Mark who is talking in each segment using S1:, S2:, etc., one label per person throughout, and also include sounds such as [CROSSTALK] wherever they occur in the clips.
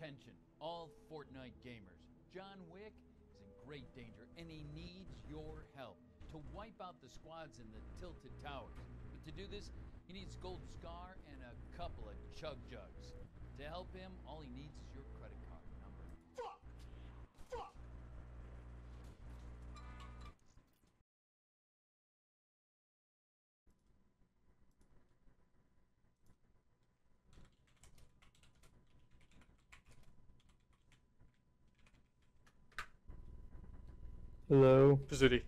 S1: Attention, all Fortnite gamers. John Wick is in great danger and he needs your help to wipe out the squads in the Tilted Towers. But to do this, he needs Gold Scar and a couple of Chug Jugs. To help him, all he needs is your credit card number. Fuck! Fuck!
S2: Hello.
S3: Pizzuti.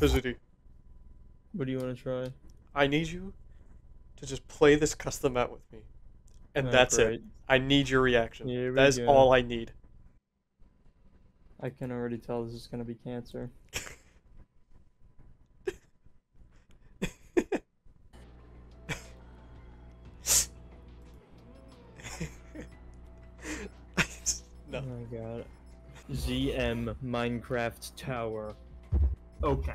S3: Pizzuti.
S2: What do you want to try?
S3: I need you to just play this custom map with me. And
S2: Oh,
S3: that's it. I need your reaction. That is
S2: go.
S3: all I need.
S2: I can already tell this is gonna be cancer. ZM Minecraft Tower. Okay.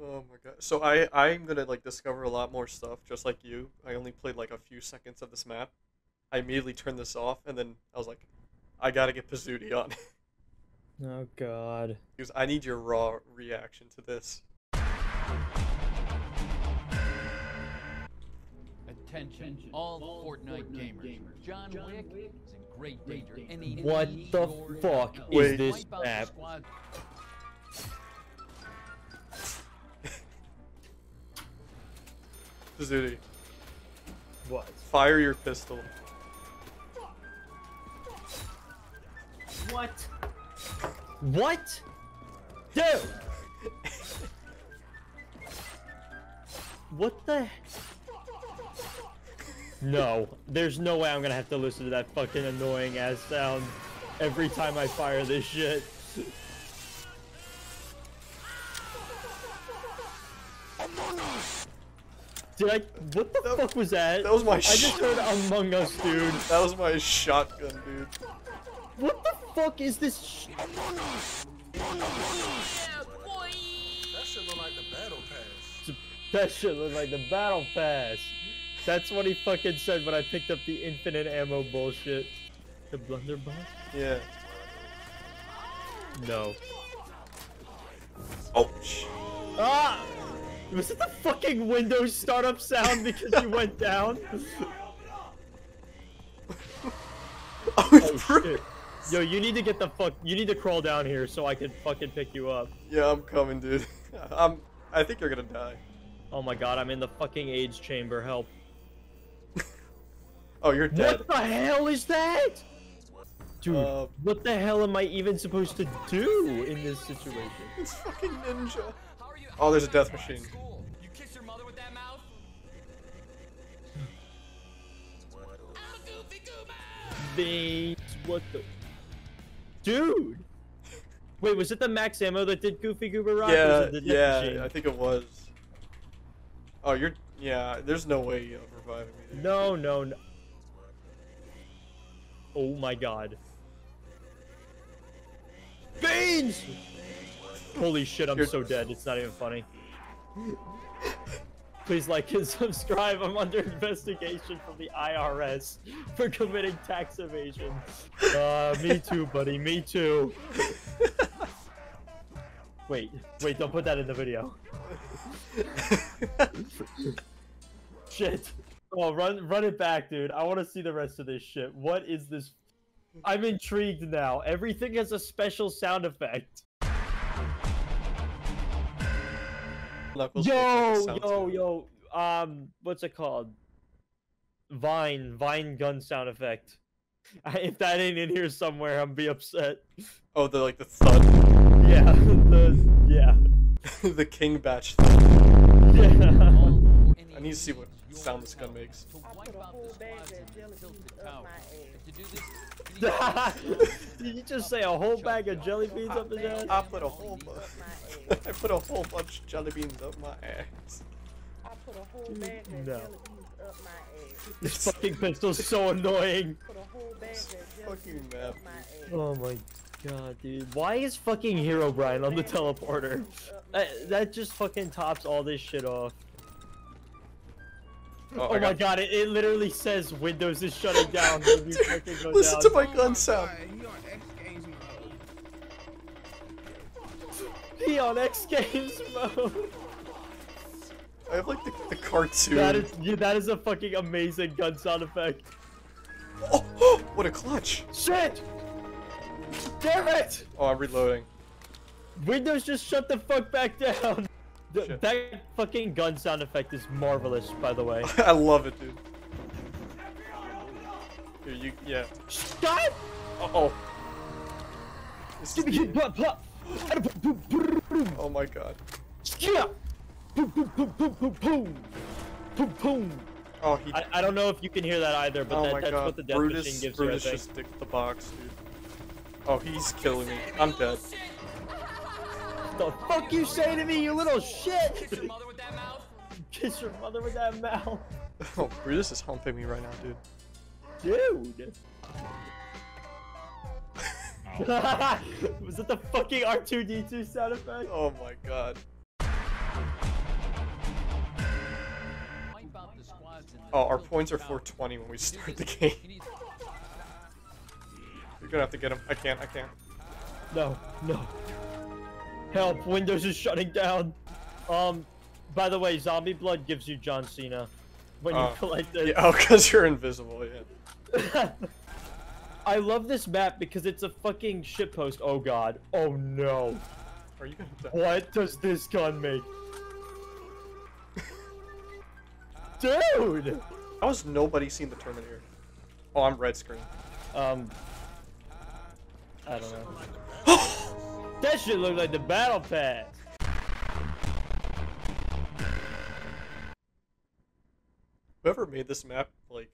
S3: Oh my god. So I I'm gonna like discover a lot more stuff, just like you. I only played like a few seconds of this map. I immediately turned this off, and then I was like, I gotta get Pizzuti on
S2: Oh god.
S3: because I need your raw reaction to this.
S1: Attention, all Fortnite gamers. John Wick is in great danger and he
S2: What the fuck
S1: help.
S3: is
S1: To
S2: this
S1: wipe out the
S2: map?
S1: squad- [LAUGHS]
S3: Pizzuti,
S2: What?
S3: fire your pistol.
S2: What? What? Dude! [LAUGHS] What the? No, there's no way I'm gonna have to listen to that fucking annoying ass sound every time I fire this shit. Among Us! Did I? What the
S3: That-
S2: fuck was that?
S3: that was my
S2: I just heard Among Us, dude.
S3: That was my shotgun, dude.
S2: What the fuck is this? Sh-
S4: That shit look like the battle pass.
S2: That shit looked like the battle pass. That's what he fucking said when I picked up the infinite ammo bullshit. The blunderbuss?
S3: Yeah.
S2: No.
S3: Ouch.
S2: Ah! Was it the fucking Windows startup sound because you went down? [LAUGHS]
S3: Oh,
S2: Oh shit. Yo, you need to get the fuck. You need to crawl down here so I can fucking pick you up.
S3: Yeah, I'm coming, dude. [LAUGHS] I'm. I think you're gonna die.
S2: Oh my god, I'm in the fucking AIDS chamber. Help.
S3: Oh, you're dead.
S2: What the hell is that? Dude,
S3: Uh,
S2: what the hell am I even supposed to do in this situation? [LAUGHS]
S3: It's fucking ninja. Oh, there's a death machine.
S5: You kiss your mother with that mouth?
S2: Beans, what the? Dude! Wait, was it the max ammo that did Goofy Goober Rock?
S3: Yeah,
S2: death machine?
S3: yeah, I think it was. Oh, you're. Yeah, there's no way you're reviving me. dude.
S2: No, no, no. Oh my god. Beans! Holy shit, I'm
S3: You're-
S2: so dead. It's not even funny. Please like and [LAUGHS] subscribe. I'm under investigation from the IRS for committing tax evasion. Uh, me too, buddy. Me too. Wait, wait, don't put that in the video. [LAUGHS] Shit. Oh, run, run it back, dude. I want to see the rest of this shit. What is this? I'm intrigued now. Everything has a special sound effect.
S3: Knuckles makes, like, a
S2: Yo, yo, yo. Um, what's it called? Vine, Vine gun sound effect. [LAUGHS] If that ain't in here somewhere, I'm be upset.
S3: Oh, the like the thud,
S2: Yeah, [LAUGHS] the yeah, [LAUGHS]
S3: the King Batch. Thud.
S2: yeah.
S3: I need to see what
S1: needs
S3: sound this gun makes.
S6: I put a whole
S1: the
S6: bag of
S1: in
S6: jelly beans up my
S1: And to do this, you
S2: Did you just say a whole bag of jelly beans up his ass?
S3: I put a whole bunch. [LAUGHS] I put a whole bunch of jelly beans up my ass.
S6: I put a whole mm, bag of
S2: No.
S6: jelly beans up my ass.
S2: This fucking pistol's so annoying.
S6: Put a whole bag of jelly
S3: fucking map.
S6: up my ass.
S2: Oh my god, dude. Why is fucking Herobrine on the teleporter? That, that just fucking tops all this shit off. [LAUGHS]
S3: Oh,
S2: Oh, my
S3: got-
S2: god, it, it literally says Windows is shutting down. when you [LAUGHS] fucking go
S3: Listen
S2: down.
S3: to my gun sound.
S7: God, he on X Games mode.
S2: He on X Games mode.
S3: I have like the, the cartoon.
S2: That is yeah, that is a fucking amazing gun sound effect.
S3: Oh, oh, what a clutch!
S2: Shit! Damn it!
S3: Oh, I'm reloading.
S2: Windows just shut the fuck back down. Th- that fucking gun sound effect is marvelous, by the way. [LAUGHS]
S3: I love it, dude. Here, you, yeah.
S2: Stop!
S3: Uh oh. This is
S2: Give me
S3: the-
S2: pop pop.
S3: oh my god.
S2: Yeah. Boom boom boom boom boom boom. Boom boom.
S3: Oh, he.
S2: I, I don't know if you can hear that either, but
S3: oh
S2: that,
S3: my
S2: that's
S3: god.
S2: what the death
S3: Brutus,
S2: machine gives
S3: Brutus
S2: you. I
S3: just the box, dude. Oh, he's killing me. I'm dead.
S2: The fuck you say to me, you little shit?
S5: Kiss your mother with that mouth?
S2: Kiss your mother with that mouth, [LAUGHS]
S3: Oh, Brutus is humping me right now, dude.
S2: dude. [LAUGHS] [LAUGHS] Was it the fucking R2D2 sound effect?
S3: Oh my god.
S1: Wipe out the squads in the
S3: Oh, our points are 420 when we start the game. You're gonna have to get him. I can't, I can't.
S2: No, no. Help, Windows is shutting down. Um, by the way, Zombie Blood gives you John Cena when you
S3: Oh, [LAUGHS]
S2: collect it.
S3: Yeah, oh, because you're invisible, yeah. [LAUGHS]
S2: I love this map because it's a fucking shitpost. Oh god. Oh no.
S3: Are you gonna die?
S2: What does this gun make? [LAUGHS] Dude!
S3: How has nobody seen the Terminator? Oh, I'm red screen.
S2: Um, I don't know. [GASPS] that shit look like the battle pass.
S3: Whoever made this map, like,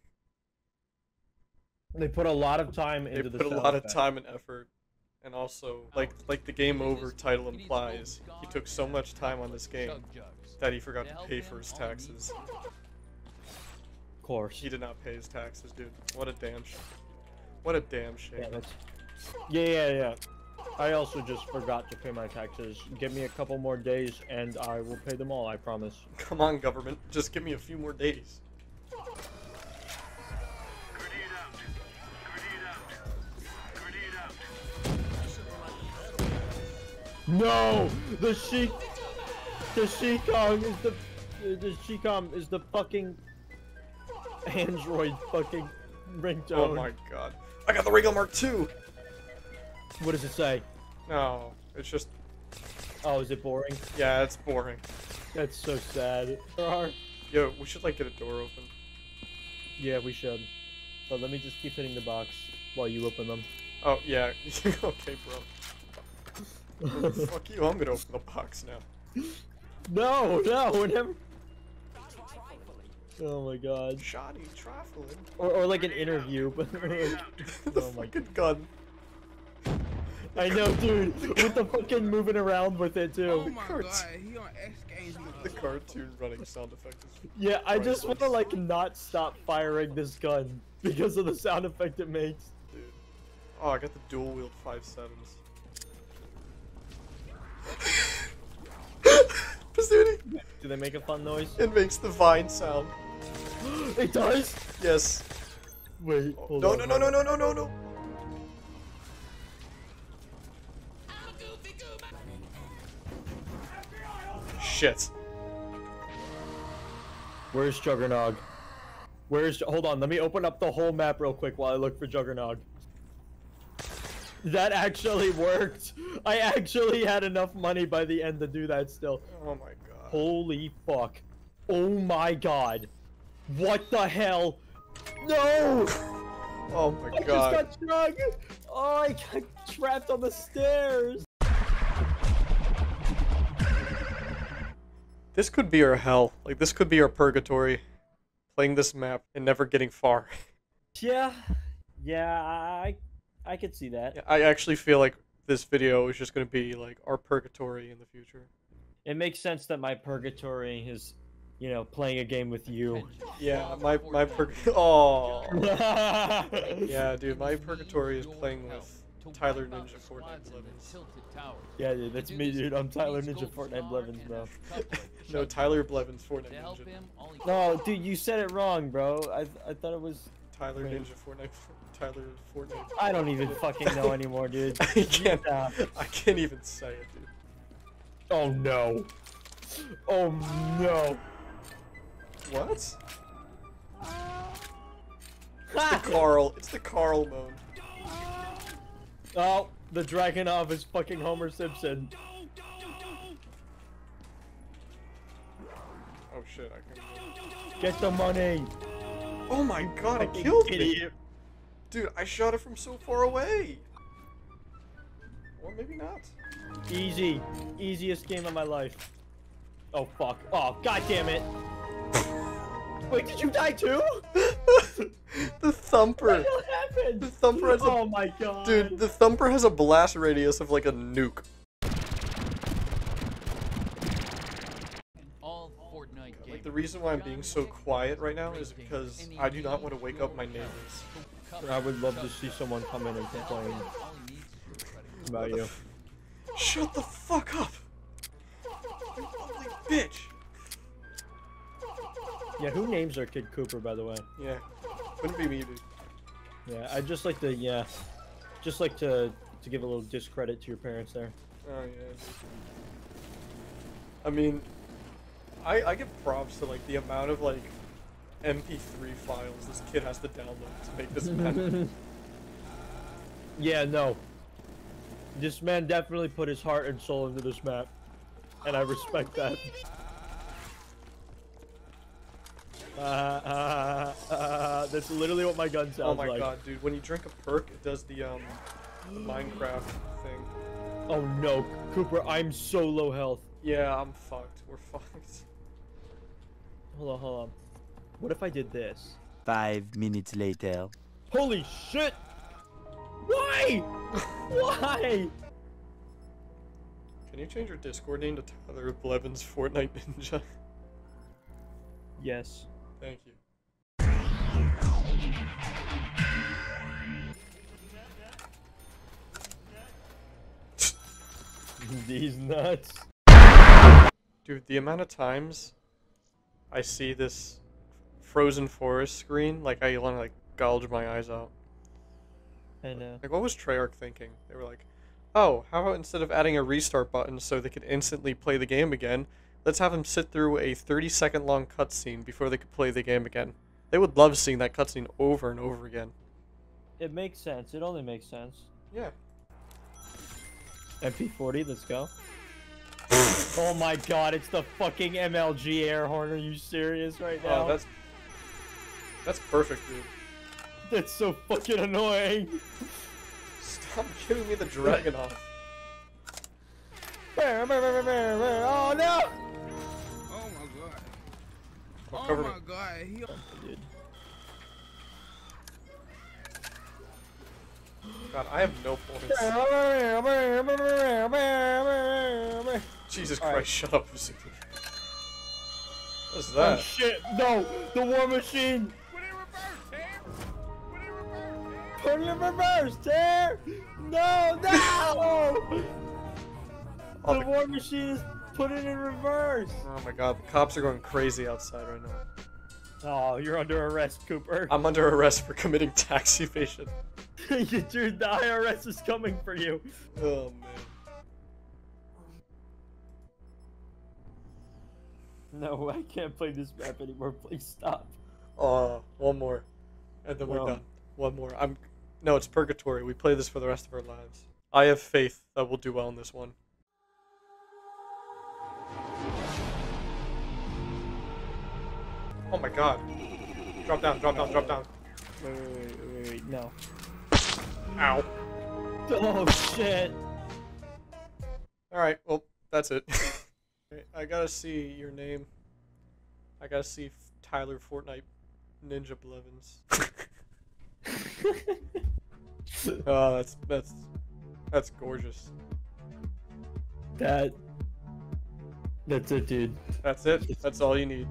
S2: They put a lot of time
S3: they
S2: into the
S3: put a lot of
S2: effect.
S3: time and effort. And also, like, like the game over title implies, he took so much time on this game that he forgot
S1: To
S3: to pay for his taxes.
S2: Of course.
S3: He did not pay his taxes, dude. What a damn sh- What a damn shame.
S2: Damn it. Yeah, yeah, yeah. I also just forgot to pay my taxes. Give me a couple more days and I will pay them all, I promise.
S3: Come on, government. Just give me a few more days.
S2: No! The Sheik The Shikong is the the Shikong is the fucking Android fucking ringtone.
S3: Oh my god. I got the Ray Gun Mark II!
S2: What does it say?
S3: No, it's just,
S2: Oh, is it boring?
S3: yeah, it's boring.
S2: That's so sad.
S3: Yo, we should like get a door open.
S2: Yeah, we should. But let me just keep hitting the box while you open them.
S3: Oh, yeah. [LAUGHS] okay, bro. Fuck you, I'm gonna open the box now.
S2: No, no, we're never. Oh my god.
S3: Shoddy, trifling.
S2: Or, or like an interview, but [LAUGHS] [LAUGHS]
S3: the
S2: Oh my
S3: fucking gun.
S2: I know, dude, with the fucking moving around with it too.
S7: Oh
S3: my
S7: god, he on X Games
S3: The cartoon running sound effect is
S2: Yeah, I just want to like not stop firing this gun because of the sound effect it makes.
S3: dude. Oh, I got the dual wield five sevens. [LAUGHS] Pizzuti!
S2: Do they make a fun noise?
S3: It makes the vine sound. [GASPS]
S2: it does.
S3: Yes.
S2: Wait, oh, hold
S3: No,
S2: on.
S3: no, no, no, no, no, no, no. Shit.
S2: Where's Juggernog? Where's hold on? Let me open up the whole map real quick while I look for Juggernog. That actually worked. I actually had enough money by the end to do that still.
S3: Oh my god.
S2: Holy fuck. Oh my god. What the hell? No!
S3: Oh my
S2: I
S3: god.
S2: just got drugged! Oh, I got trapped on the stairs!
S3: This could be our hell. Like this could be our purgatory. Playing this map and never getting far. [LAUGHS]
S2: Yeah, yeah, I, I could see that.
S3: Yeah, I actually feel like this video is just gonna be like our purgatory in the future.
S2: It makes sense that my purgatory is, you know, playing a game with you.
S3: Yeah, my my purg. [LAUGHS] Oh. [LAUGHS]
S2: yeah,
S3: dude, my purgatory is playing with
S1: to
S3: Tyler
S1: wipe out
S3: Ninja
S1: the
S3: Fortnite
S1: squads in the
S3: Blevins.
S1: tilted towers.
S2: Yeah, dude, that's me, dude. I'm Tyler
S1: needs
S2: Ninja
S1: Gold
S2: Fortnite Blevins, bro.
S1: a [LAUGHS] couple of
S3: No, Tyler Blevins, Fortnite
S1: To help
S3: Ninja.
S1: him, all he
S2: No, dude, you said it wrong, bro. I I thought it was.
S3: Tyler
S2: Wait.
S3: Ninja Fortnite. Tyler Fortnite.
S2: I don't even fucking know anymore, dude. [LAUGHS]
S3: I can't.
S2: Yeah.
S3: I can't even say it, dude.
S2: Oh no. Oh no.
S3: What? [LAUGHS] It's the Carl. It's the Carl mode.
S2: Oh, the dragon Dragunov is fucking Homer Simpson.
S3: Oh shit! I can.
S2: Get the money.
S3: Oh my god! It
S2: Fucking
S3: killed me, dude. I shot it from so far away. Or maybe not.
S2: Easy. Easiest game of my life. Oh fuck. Oh god damn it. [LAUGHS] Wait, did you die too? [LAUGHS]
S3: the thumper. [LAUGHS]
S2: What the hell happened?
S3: The thumper has a
S2: Oh my god.
S3: Dude, the thumper has a blast radius of like a nuke.
S1: all Fortnite gamers.
S3: Like the reason why I'm being so quiet right now is because I do not want to wake up my neighbors.
S2: I would love to see someone come in and complain about you.
S3: Shut the fuck up! You ugly bitch!
S2: Yeah, who names their kid Cooper, by the way?
S3: Yeah, couldn't be me, dude.
S2: Yeah, I'd just like to, yeah, just like to to give a little discredit to your parents there.
S3: Oh yeah. I mean, I I give props to like the amount of like MP3 files this kid has to download to make this [LAUGHS] map.
S2: Yeah, no. This man definitely put his heart and soul into this map, and I respect that. Uh, uh, uh, that's literally what my gun sounds like.
S3: oh my
S2: like.
S3: god, dude! When you drink a perk, it does the um the Minecraft thing.
S2: Oh no, Cooper, I'm so low health.
S3: Yeah, I'm fucked. We're [LAUGHS] fucked.
S2: Hold on, hold on. What if I did this?
S8: Five minutes later.
S2: Holy shit! Why? [LAUGHS] Why?
S3: Can you change your Discord name to Tyler Blevins Fortnite Ninja?
S2: Yes.
S3: Thank you. [LAUGHS]
S2: These nuts.
S3: Dude, the amount of times I see this frozen forest screen, like I want to like gouge my eyes out.
S2: I know.
S3: Like, what was Treyarch thinking? They were like, "Oh, how about instead of adding a restart button so they could instantly play the game again, let's have them sit through a 30-second long cutscene before they could play the game again." They would love seeing that cutscene over and over again.
S2: It makes sense. It only makes sense.
S3: Yeah.
S2: MP40, let's go. oh my god, it's the fucking MLG air horn. Are you serious right oh, now?
S3: Oh, that's that's perfect, dude.
S2: That's so fucking annoying.
S3: Stop giving me the Dragunov.
S2: oh no!
S7: Oh my god.
S3: Oh,
S7: Oh my god. He
S2: Dude.
S3: God, I have no points. Jesus
S2: Alright.
S3: Christ, shut up, Zuki. What's
S2: Oh
S3: that?
S2: shit! No! The war machine!
S7: Put it reverse, Tam. Put it reverse, Tam.
S2: Put it in reverse, Tear! No, no! [LAUGHS]
S3: Oh,
S2: The
S3: the-
S2: war machine is put it in reverse.
S3: oh my god, the cops are going crazy outside right now.
S2: Oh, you're under arrest, Cooper.
S3: I'm under arrest for committing tax [LAUGHS] evasion.
S2: Dude, the IRS is coming for you.
S3: Oh man.
S2: No, I can't play this map anymore. Please stop.
S3: Oh, one more. And then we're
S2: No.
S3: done. One more. I'm No, it's purgatory. We play this for the rest of our lives. I have faith that we'll do well in this one. Oh my god. Drop down, drop down, drop down.
S2: Wait, wait, wait, wait, wait. No.
S3: Ow.
S2: Oh shit.
S3: Alright, well, that's it. [LAUGHS] I gotta see your name. I gotta see Tyler Fortnite Ninja Blevins. [LAUGHS] oh, that's that's that's gorgeous.
S2: that. That's it, dude.
S3: That's it. That's all you need.